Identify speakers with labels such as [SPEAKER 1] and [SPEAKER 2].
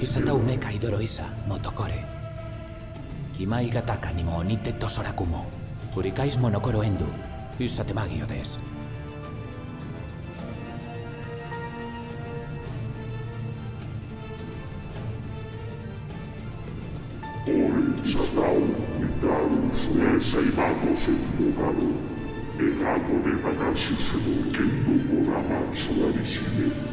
[SPEAKER 1] Ίσα τα ουμέ καηδόρο Ίσα, μοτοκόρε. Η μάη κατάκα νημονείται τόσο ρακούμο. Ουρικά εις μονοκόρο έντου. Ίσα τε μάγιο δες. Ωραία,
[SPEAKER 2] Ισα τα ουμέ καλούς μέσα η μάτωσε του καλού. Εγάκονε τα ουμε μεσα η ματωσε του εδώ